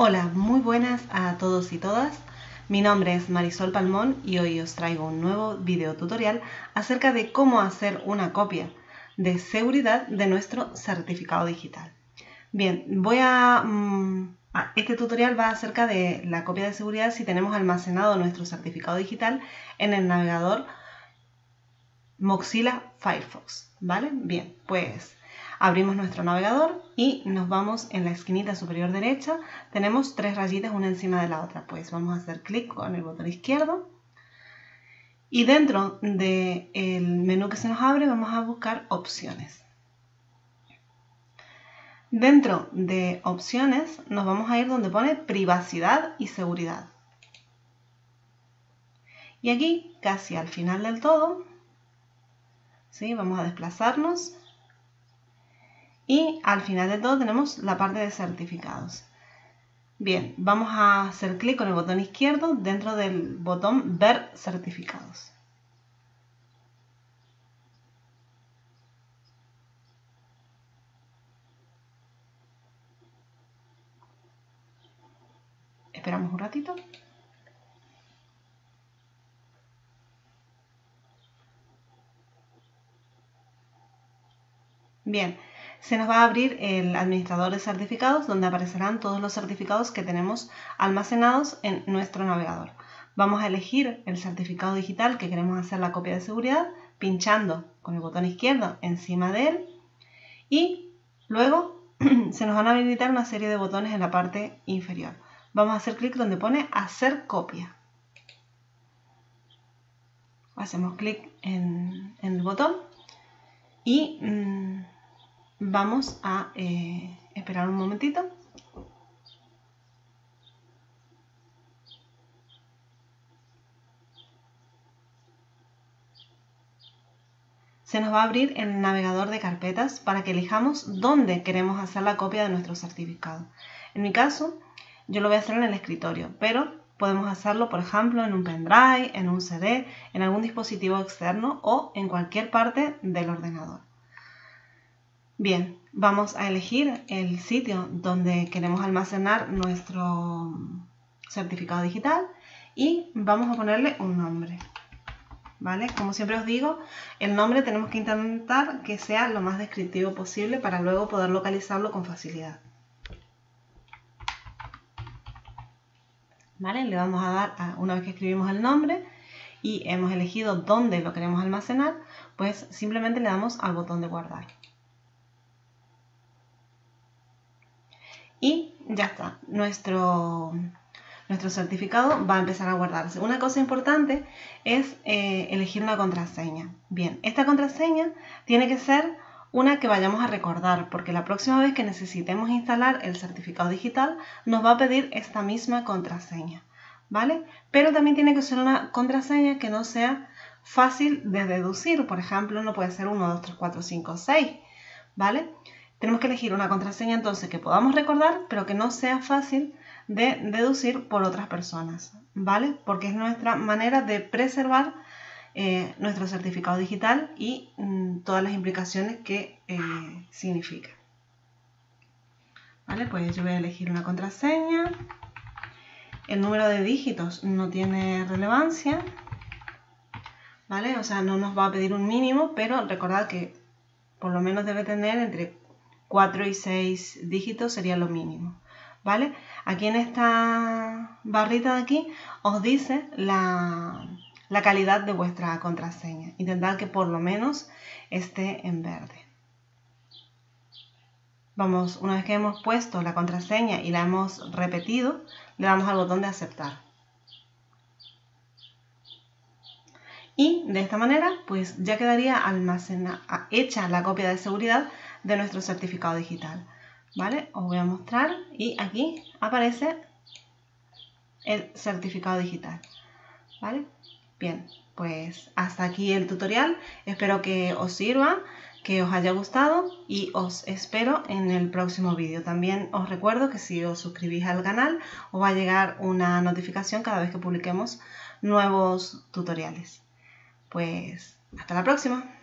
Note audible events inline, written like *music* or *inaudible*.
Hola, muy buenas a todos y todas. Mi nombre es Marisol Palmón y hoy os traigo un nuevo video tutorial acerca de cómo hacer una copia de seguridad de nuestro certificado digital. Bien, voy a... Mm, este tutorial va acerca de la copia de seguridad si tenemos almacenado nuestro certificado digital en el navegador Mozilla Firefox, ¿vale? Bien, pues abrimos nuestro navegador y nos vamos en la esquinita superior derecha, tenemos tres rayitas una encima de la otra, pues vamos a hacer clic con el botón izquierdo y dentro del menú que se nos abre vamos a buscar opciones. Dentro de opciones nos vamos a ir donde pone privacidad y seguridad. Y aquí, casi al final del todo, ¿sí? vamos a desplazarnos y al final de todo tenemos la parte de certificados. Bien, vamos a hacer clic con el botón izquierdo dentro del botón ver certificados. Esperamos un ratito. Bien, se nos va a abrir el administrador de certificados donde aparecerán todos los certificados que tenemos almacenados en nuestro navegador. Vamos a elegir el certificado digital que queremos hacer la copia de seguridad pinchando con el botón izquierdo encima de él y luego *clears throat* se nos van a habilitar una serie de botones en la parte inferior. Vamos a hacer clic donde pone hacer copia. Hacemos clic en, el botón y mm, vamos a eh, esperar un momentito. Se nos va a abrir el navegador de carpetas para que elijamos dónde queremos hacer la copia de nuestro certificado. En mi caso, yo lo voy a hacer en el escritorio, pero podemos hacerlo, por ejemplo, en un pendrive, en un CD, en algún dispositivo externo o en cualquier parte del ordenador. Bien, vamos a elegir el sitio donde queremos almacenar nuestro certificado digital y vamos a ponerle un nombre. ¿Vale? Como siempre os digo, el nombre tenemos que intentar que sea lo más descriptivo posible para luego poder localizarlo con facilidad. ¿Vale? Le vamos a dar, a, una vez que escribimos el nombre y hemos elegido dónde lo queremos almacenar, pues simplemente le damos al botón de guardar. Y ya está, nuestro, nuestro certificado va a empezar a guardarse. Una cosa importante es eh, elegir una contraseña. Bien, esta contraseña tiene que ser una que vayamos a recordar, porque la próxima vez que necesitemos instalar el certificado digital nos va a pedir esta misma contraseña, ¿vale? Pero también tiene que ser una contraseña que no sea fácil de deducir, por ejemplo, no puede ser 1, 2, 3, 4, 5, 6, ¿vale? Tenemos que elegir una contraseña entonces que podamos recordar, pero que no sea fácil de deducir por otras personas, ¿vale? Porque es nuestra manera de preservar eh, nuestro certificado digital y mm, todas las implicaciones que eh, significa. ¿Vale? Pues yo voy a elegir una contraseña. El número de dígitos no tiene relevancia, ¿vale? O sea, no nos va a pedir un mínimo, pero recordad que por lo menos debe tener entre 4 y 6 dígitos sería lo mínimo. ¿Vale? Aquí en esta barrita de aquí os dice la, calidad de vuestra contraseña. Intentad que por lo menos esté en verde. Vamos, una vez que hemos puesto la contraseña y la hemos repetido, le damos al botón de aceptar. Y de esta manera, pues ya quedaría hecha la copia de seguridad de nuestro certificado digital. ¿Vale? Os voy a mostrar y aquí aparece el certificado digital. ¿Vale? Bien, pues hasta aquí el tutorial. Espero que os sirva, que os haya gustado y os espero en el próximo vídeo. También os recuerdo que si os suscribís al canal os va a llegar una notificación cada vez que publiquemos nuevos tutoriales. Pues hasta la próxima.